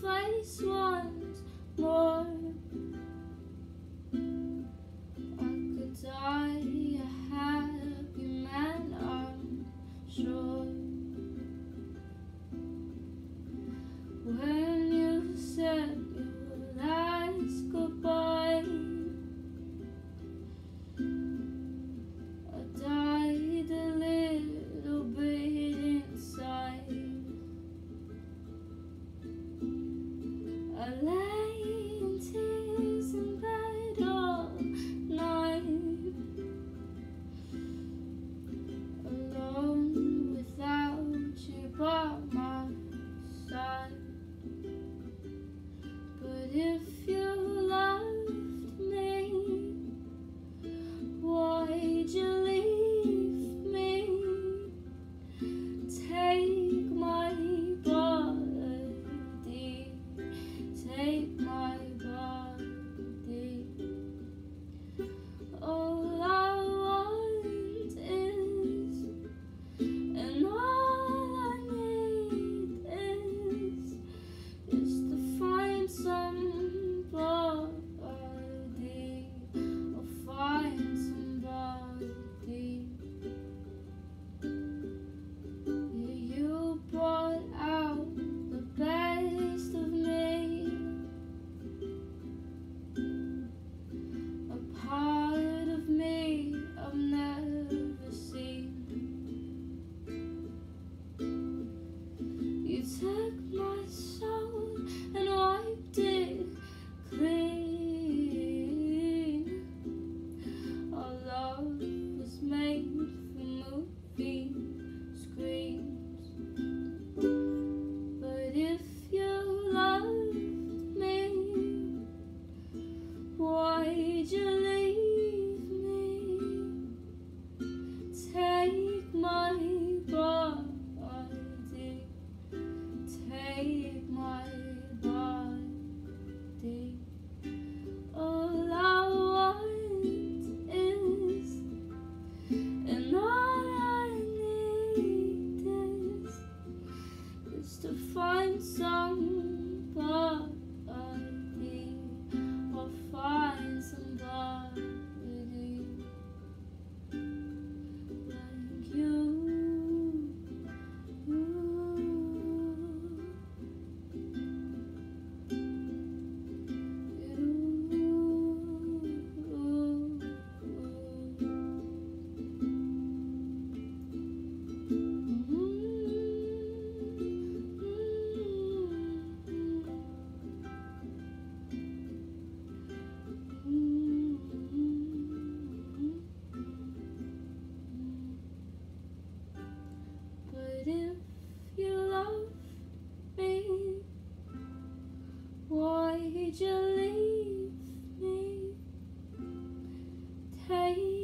Face once more. You leave me? Take my body, take my body. All I want is, and all I need is, is to find somebody. Hey.